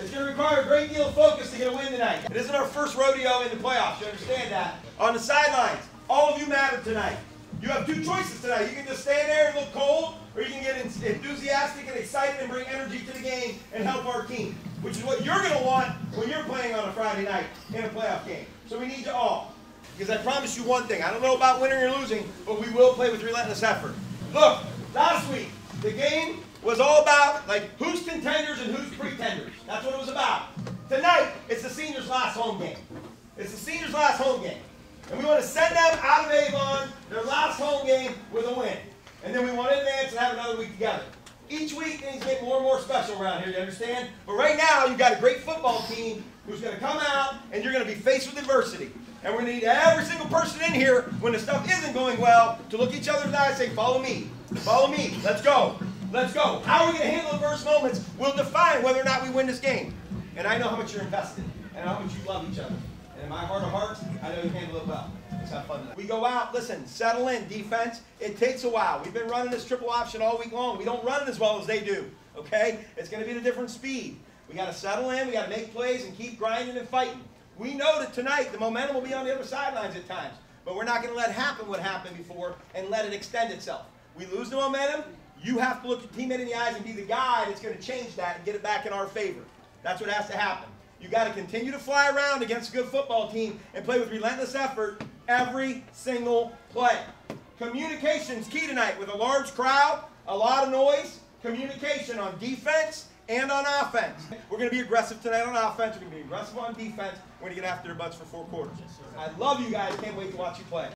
It's going to require a great deal of focus to get a win tonight. It isn't our first rodeo in the playoffs. You understand that? On the sidelines, all of you matter tonight. You have two choices tonight. You can just stand there and look cold, or you can get enthusiastic and excited and bring energy to the game and help our team, which is what you're going to want when you're playing on a Friday night in a playoff game. So we need you all. Because I promise you one thing. I don't know about winning or losing, but we will play with relentless effort. Look, last week, the game was all about like who's contenders and who's pretenders. Last home game. It's the seniors' last home game. And we want to send them out of Avon, their last home game, with a win. And then we want to advance and have another week together. Each week things get more and more special around here, you understand? But right now, you've got a great football team who's going to come out and you're going to be faced with adversity. And we're going to need every single person in here, when the stuff isn't going well, to look each other in the eye and say, follow me. Follow me. Let's go. Let's go. How are we going to handle adverse moments will define whether or not we win this game. And I know how much you're invested and how much you love each other. And in my heart of hearts, I know you handle it well. Let's have fun tonight. We go out, listen, settle in, defense. It takes a while. We've been running this triple option all week long. We don't run it as well as they do, okay? It's going to be at a different speed. We got to settle in, we got to make plays and keep grinding and fighting. We know that tonight the momentum will be on the other sidelines at times, but we're not going to let happen what happened before and let it extend itself. We lose the momentum, you have to look your teammate in the eyes and be the guy that's going to change that and get it back in our favor. That's what has to happen. You got to continue to fly around against a good football team and play with relentless effort every single play. Communication's key tonight with a large crowd, a lot of noise, communication on defense and on offense. We're going to be aggressive tonight on offense. We're going to be aggressive on defense. We're going to get after their butts for four quarters. I love you guys. Can't wait to watch you play.